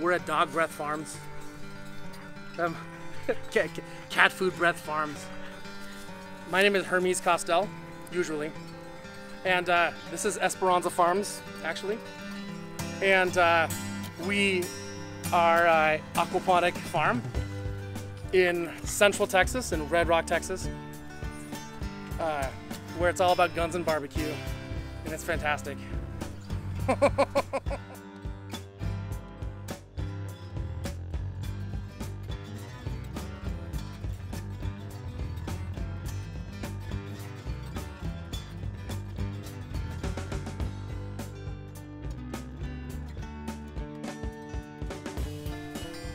We're at Dog Breath Farms. Um, cat, cat Food Breath Farms. My name is Hermes Costel, usually. And uh, this is Esperanza Farms, actually. And uh, we are an aquaponic farm in Central Texas, in Red Rock, Texas, uh, where it's all about guns and barbecue. And it's fantastic.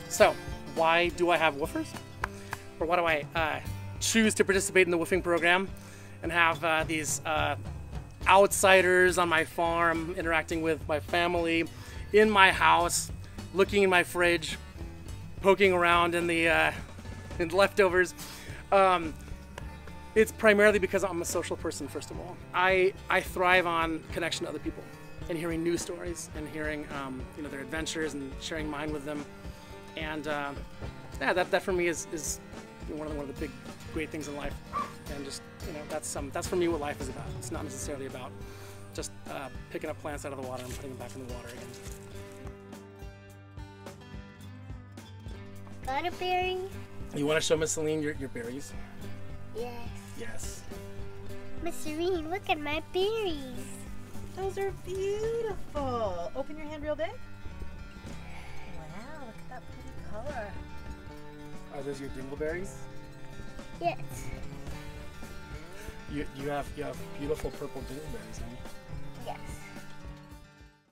So, why do I have WWOOFers? Or why do I uh, choose to participate in the WWOOFing program and have uh, these uh, outsiders on my farm interacting with my family in my house, looking in my fridge, poking around in the uh, in leftovers? Um, it's primarily because I'm a social person, first of all. I, I thrive on connection to other people and hearing new stories and hearing um, you know, their adventures and sharing mine with them and uh, yeah, that, that for me is, is one of the, one of the big great things in life. And just you know, that's um, that's for me what life is about. It's not necessarily about just uh, picking up plants out of the water and putting them back in the water again. Got a berry? You want to show Miss Celine your, your berries? Yes. Yes. Miss Serene, look at my berries. Those are beautiful. Open your hand real big. Are those your dingleberries? Yes. You, you have you have beautiful purple dingleberries. Honey.